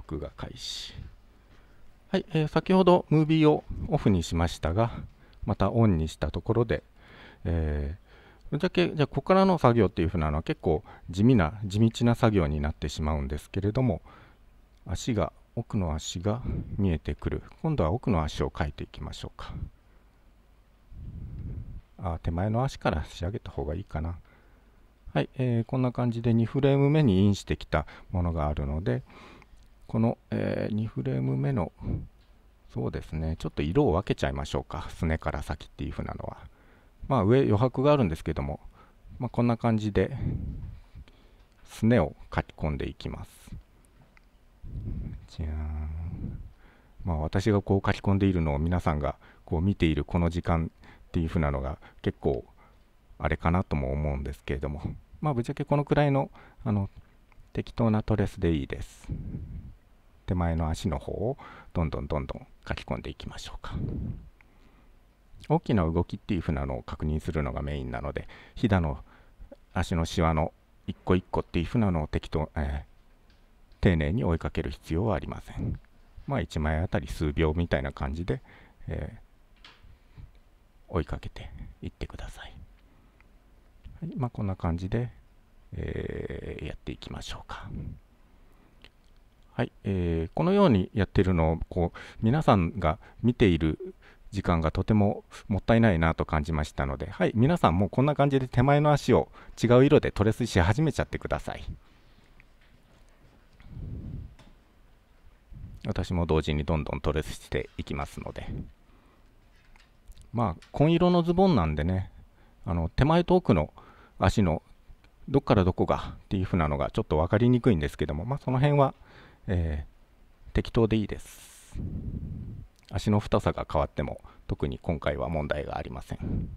録画開始。はい、えー、先ほどムービーをオフにしましたが、またオンにしたところで、えー、ぶっちゃけ、じゃ、ここからの作業っていうふうなのは結構地味な、地道な作業になってしまうんですけれども、足が、奥の足が見えてくる。今度は奥の足を描いていきましょうか。あ、手前の足から仕上げた方がいいかな。はい、えー、こんな感じで2フレーム目にインしてきたものがあるので、この、えー、2フレーム目の、そうですね、ちょっと色を分けちゃいましょうか。すねから先っていう風なのは。まあ上余白があるんですけども、まあ、こんな感じで、すねを書き込んでいきます。じゃーん。まあ私がこう書き込んでいるのを皆さんがこう見ているこの時間っていう風なのが結構あれかなとも思うんですけれども、まあぶっちゃけこのくらいのあの適当なトレスでいいです。手前の足の方をどんどんどんどん書き込んでいきましょうか。大きな動きっていう風なのを確認するのがメインなので、ひだの足のシワの一個一個っていう風なのを適当、えー、丁寧に追いかける必要はありません。まあ1枚あたり数秒みたいな感じで、えー、追いかけていってください。はい、まあこんな感じで、えー、やっていきましょうか。はい、えー、このようにやってるのをこう皆さんが見ている時間がとてももったいないなと感じましたので、はい、皆さんもこんな感じで手前の足を違う色でトレスし始めちゃってください。私も同時にどんどんトレスしていきますので。まあ、紺色のズボンなんでね、あの手前と奥の足のどっからどこがっていう風なのがちょっと分かりにくいんですけども、まあ、その辺はえー、適当でいいです。足の太さが変わっても特に今回は問題がありません。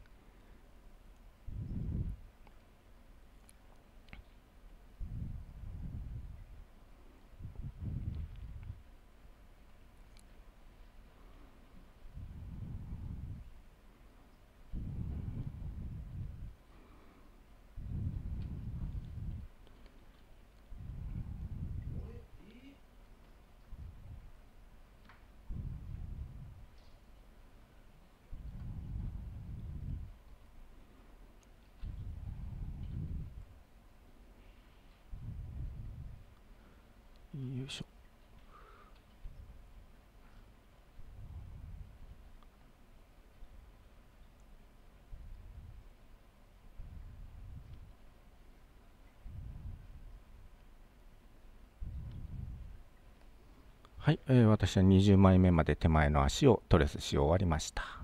よいしょはい、えー、私は20枚目まで手前の足をトレスし終わりました。